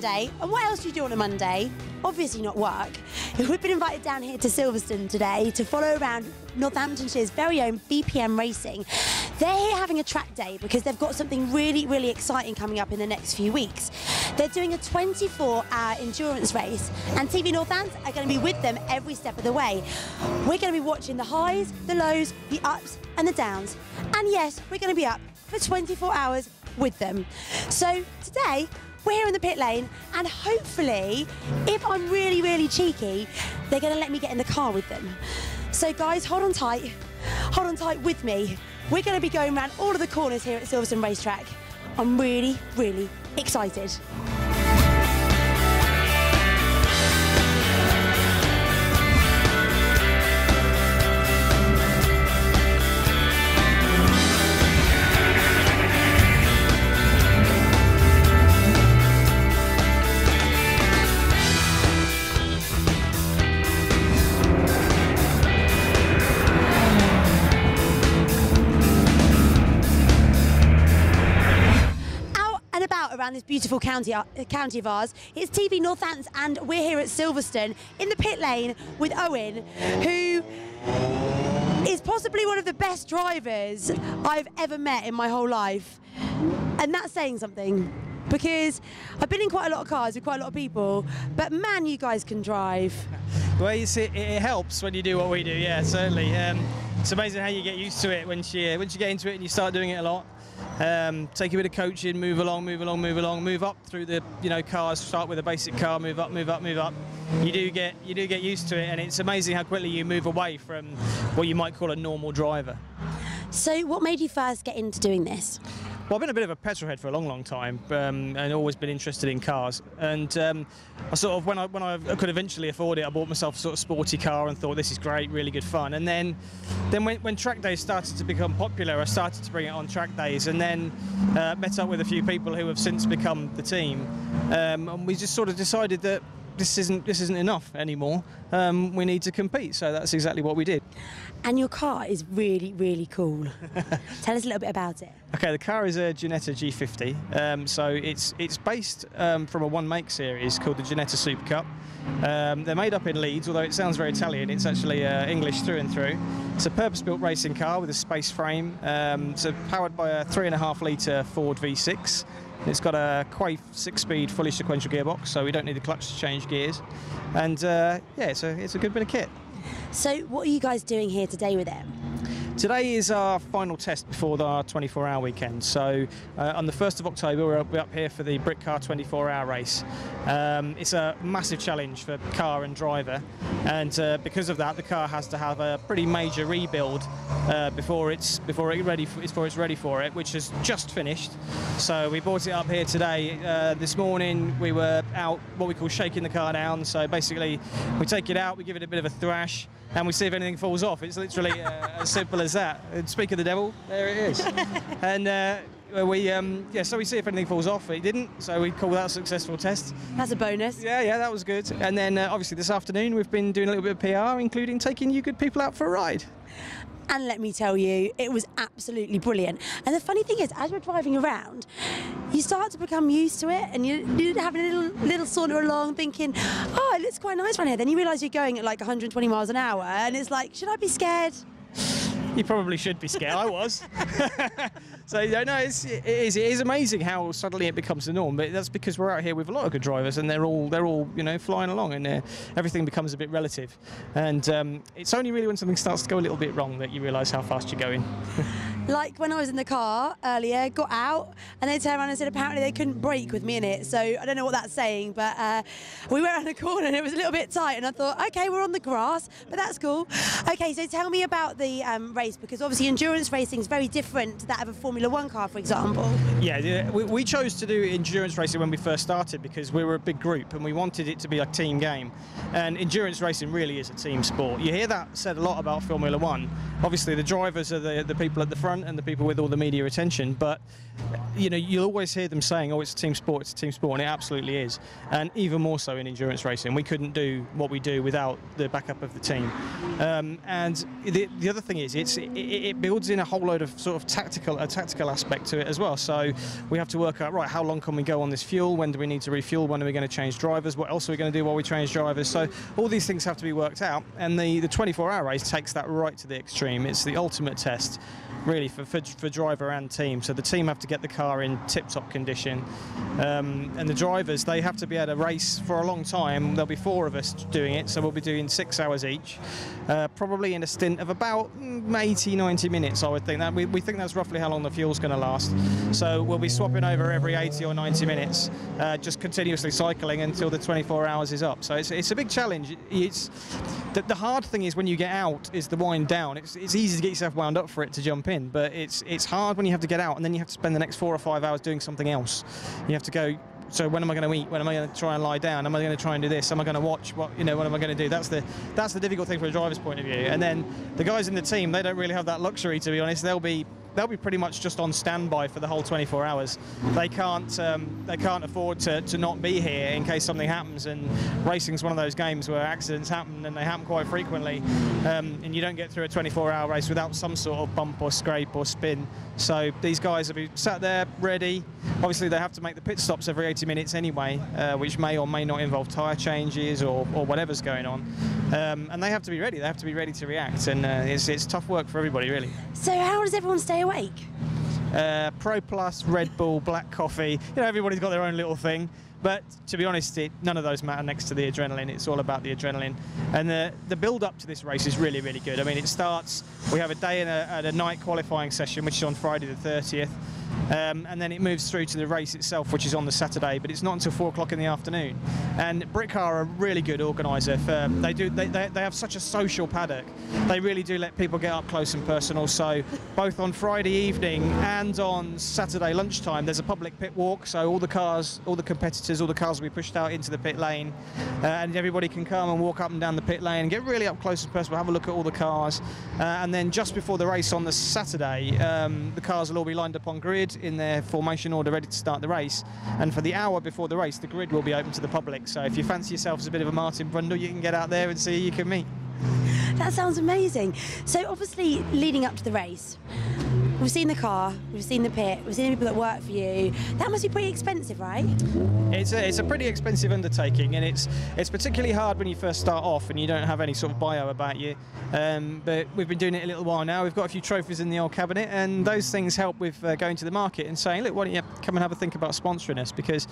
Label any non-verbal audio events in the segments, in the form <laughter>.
Monday, and what else do you do on a Monday? Obviously not work. <laughs> We've been invited down here to Silverstone today to follow around Northamptonshire's very own BPM Racing. They're here having a track day because they've got something really, really exciting coming up in the next few weeks. They're doing a 24-hour endurance race, and TV Northants are going to be with them every step of the way. We're going to be watching the highs, the lows, the ups, and the downs. And yes, we're going to be up for 24 hours with them. So today, we're in the pit lane, and hopefully, if I'm really, really cheeky, they're to let me get in the car with them. So, guys, hold on tight. Hold on tight with me. We're to be going around all of the corners here at Silverstone Racetrack. I'm really, really excited. Beautiful county, uh, county of ours. It's TV Northants, and we're here at Silverstone in the pit lane with Owen, who is possibly one of the best drivers I've ever met in my whole life. And that's saying something. Because I've been in quite a lot of cars with quite a lot of people, but man, you guys can drive. Well, it, it helps when you do what we do. Yeah, certainly. Um, it's amazing how you get used to it once you once you get into it and you start doing it a lot. Um, take a bit of coaching, move along, move along, move along, move up through the you know cars. Start with a basic car, move up, move up, move up. You do get you do get used to it, and it's amazing how quickly you move away from what you might call a normal driver. So, what made you first get into doing this? Well, I've been a bit of a petrol head for a long, long time, um, and always been interested in cars. And um, I sort of, when I when I could eventually afford it, I bought myself a sort of sporty car and thought this is great, really good fun. And then, then when, when track days started to become popular, I started to bring it on track days, and then uh, met up with a few people who have since become the team, um, and we just sort of decided that. This isn't this isn't enough anymore. Um, we need to compete, so that's exactly what we did. And your car is really, really cool. <laughs> Tell us a little bit about it. Okay, the car is a Ginetta G50. Um, so it's it's based um, from a one make series called the Ginetta Super Cup. Um, they're made up in Leeds, although it sounds very Italian. It's actually uh, English through and through. It's a purpose-built racing car with a space frame. Um, it's powered by a three and a half litre Ford V6. It's got a Quaife six-speed fully sequential gearbox, so we don't need the clutch to change gears. And uh, yeah, it's a it's a good bit of kit. So, what are you guys doing here today with it? Today is our final test before our 24-hour weekend. So uh, on the 1st of October, up, we're up here for the Britcar 24-hour race. Um, it's a massive challenge for car and driver, and uh, because of that, the car has to have a pretty major rebuild uh, before it's before it ready for, before it's ready for it, which has just finished. So we brought it up here today. Uh, this morning we were out what we call shaking the car down. So basically, we take it out, we give it a bit of a thrash and we see if anything falls off. It's literally uh, as simple as that. And speak of the devil, there it is. <laughs> and uh, we, um, yeah, so we see if anything falls off. It didn't, so we call that a successful test. That's a bonus. Yeah, yeah, that was good. And then uh, obviously this afternoon we've been doing a little bit of PR, including taking you good people out for a ride. And let me tell you, it was absolutely brilliant. And the funny thing is, as we're driving around, you start to become used to it, and you, you have a little little saunter along, thinking, "Oh, it looks quite nice around here." Then you realise you're going at like 120 miles an hour, and it's like, should I be scared? You probably should be scared. I was. <laughs> so yeah, no, it's, it is it is amazing how suddenly it becomes the norm. But that's because we're out here with a lot of good drivers, and they're all they're all you know flying along, and uh, everything becomes a bit relative. And um, it's only really when something starts to go a little bit wrong that you realise how fast you're going. <laughs> Like when I was in the car earlier, got out, and they turned around and said apparently they couldn't brake with me in it. So I don't know what that's saying, but uh, we went around a corner and it was a little bit tight, and I thought, okay, we're on the grass, but that's cool. Okay, so tell me about the um, race because obviously endurance racing is very different to that of a Formula One car, for example. Yeah, we, we chose to do endurance racing when we first started because we were a big group and we wanted it to be a team game. And endurance racing really is a team sport. You hear that said a lot about Formula One. Obviously, the drivers are the, the people at the front, and the people with all the media attention. But you know, you'll always hear them saying, "Oh, it's a team sport. It's a team sport," and it absolutely is. And even more so in endurance racing, we couldn't do what we do without the backup of the team. Um, and the, the other thing is, it's it, it, builds in a whole load of sort of tactical a tactical aspect to it as well. So we have to work out right how long can we go on this fuel? When do we need to refuel? When are we going to change drivers? What else are we going to do while we change drivers? So all these things have to be worked out. And the the 24-hour race takes that right to the extreme. It's the ultimate test really for, for, for, driver and team. So the team have to get the car in tip-top condition, um, and the drivers they have to be able to race for a long time. There'll be four of us doing it, so we'll be doing six hours each, uh, probably in a stint of about 80, 90 minutes. I would think that we, we think that's roughly how long the fuel's going to last. So we'll be swapping over every 80 or 90 minutes, uh, just continuously cycling until the 24 hours is up. So it's, it's a big challenge. It's the, the hard thing is when you get out is the wind down. It's, it's easy to get yourself wound up for it to jump in, but it's it's hard when you have to get out and then you have to spend the next four or five hours doing something else. You have to go. So when am I going to eat? When am I going to try and lie down? Am I going to try and do this? Am I going to watch? What you know? What am I going to do? That's the that's the difficult thing from a driver's point of view. And then the guys in the team, they don't really have that luxury to be honest. They'll be they'll be pretty much just on standby for the whole 24 hours. They can't um, they can't afford to, to not be here in case something happens. And racing's one of those games where accidents happen and they happen quite frequently. Um, and you don't get through a 24-hour race without some sort of bump or scrape or spin. So these guys will be sat there ready. Obviously they have to make the pit stops every 80 minutes anyway, uh, which may or may not involve tyre changes or, or whatever's going on. Um, and they have to be ready. They have to be ready to react. And uh, it's, it's tough work for everybody really. So how does everyone stay awake? Uh, Pro Plus, Red Bull, black coffee. You know, everybody's got their own little thing. But to be honest, it, none of those matter next to the adrenaline. It's all about the adrenaline. And the, the build up to this race is really, really good. I mean, it starts, we have a day and a, and a night qualifying session, which is on Friday the 30th. Um, and then it moves through to the race itself, which is on the Saturday, but it's not until four o'clock in the afternoon. And Britcar are a really good organiser. they do they, they, they, have such a social paddock. They really do let people get up close and personal. So both on Friday evening and on Saturday lunchtime, there's a public pit walk. So all the cars, all the competitors, all the cars will be pushed out into the pit lane, uh, and everybody can come and walk up and down the pit lane and get really up close and personal, have a look at all the cars. Uh, and then just before the race on the Saturday, um, the cars will all be lined up on grid in their formation order ready to start the race. And for the hour before the race, the grid will be open to the public. So if you fancy yourself as a bit of a Martin Brundle, you can get out there and see who you can meet. That sounds amazing. So obviously, leading up to the race, We've seen the car, we've seen the pit, we've seen the people that work for you. That must be pretty expensive, right? It's a, it's a pretty expensive undertaking, and it's it's particularly hard when you first start off and you don't have any sort of bio about you. Um, but we've been doing it a little while now. We've got a few trophies in the old cabinet, and those things help with uh, going to the market and saying, look, why don't you come and have a think about sponsoring us? Because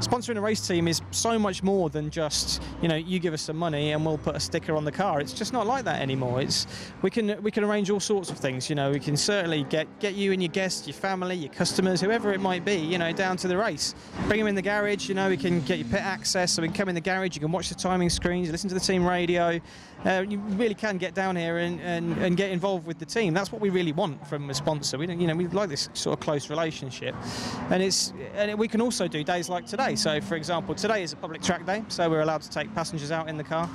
sponsoring a race team is so much more than just you know you give us some money and we'll put a sticker on the car. It's just not like that anymore. It's we can we can arrange all sorts of things. You know, we can certainly get get you and your guests, your family, your customers, whoever it might be, you know, down to the race. Bring them in the garage, you know, we can get your pit access, so we can come in the garage, you can watch the timing screens, listen to the team radio. Uh, you really can get down here and, and, and get involved with the team. That's what we really want from a sponsor. We don't, you know, we like this sort of close relationship, and it's and we can also do days like today. So, for example, today is a public track day, so we're allowed to take passengers out in the car.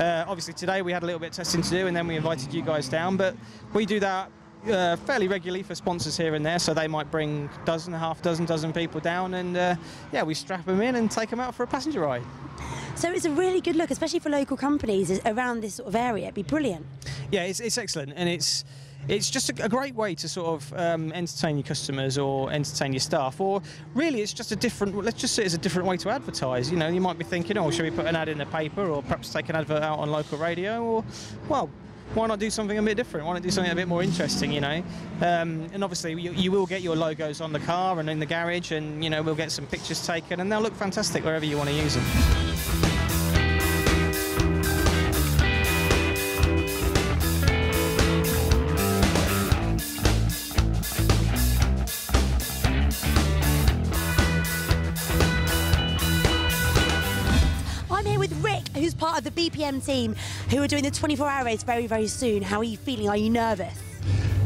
Uh, obviously, today we had a little bit of testing to do, and then we invited you guys down. But we do that uh, fairly regularly for sponsors here and there, so they might bring dozen, half dozen, dozen people down, and uh, yeah, we strap them in and take them out for a passenger ride. So it's a really good look, especially for local companies around this sort of area. It'd be brilliant. Yeah, it's, it's excellent, and it's it's just a, a, great way to sort of um, entertain your customers or entertain your staff or really it's just a different let's just say it's a different way to advertise you know you might be thinking oh should we put an ad in the paper or perhaps take an advert out on local radio or well why not do something a bit different? Why not do something a bit more interesting, you know? Um, and obviously, you, you, will get your logos on the car and in the garage, and you know we'll get some pictures taken, and they'll look fantastic wherever you want to use them. BPM team who are doing the 24-hour race very, very soon. How are you feeling? Are you nervous?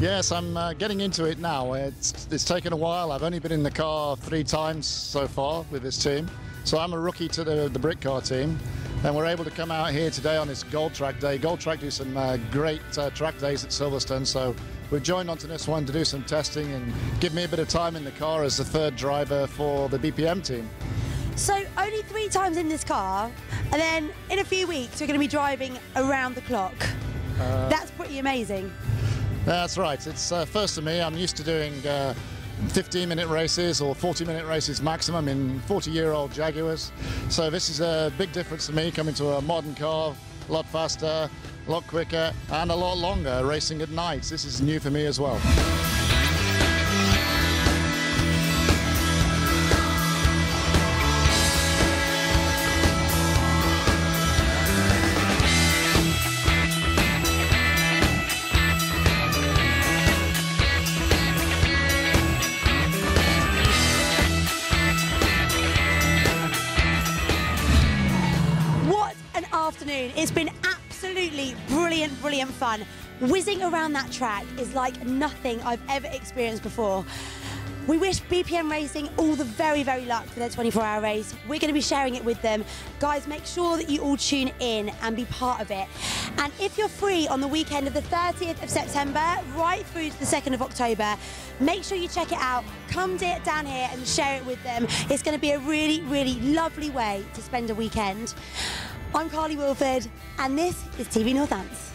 Yes, I'm uh, getting into it now. It's, it's taken a while. I've only been in the car three times so far with this team. So I'm a rookie to the, the car team. and we're able to come out here today on this Gold Track Day. Gold Track do some uh, great uh, track days at Silverstone, so we've joined onto this one to do some testing and give me a bit of time in the car as the third driver for the BPM team. So only three times in this car, and then in a few weeks we're going to be driving around the clock. That's pretty amazing. That's right. It's uh, first to me. I'm used to doing uh, 15 minute races or 40 minute races maximum in 40 year old Jaguars. So this is a big difference to me coming to a modern car, a lot faster, a lot quicker, and a lot longer racing at night. This is new for me as well. It's been absolutely brilliant, brilliant fun. Whizzing around that track is like nothing I've ever experienced before. We wish BPM Racing all the very, very luck for their 24 hour race. We're going to be sharing it with them. Guys, make sure that you all tune in and be part of it. And if you're free on the weekend of the 30th of September, right through to the 2nd of October, make sure you check it out. Come down here and share it with them. It's going to be a really, really lovely way to spend a weekend. I'm Carly Wilford, and this is TV Northants.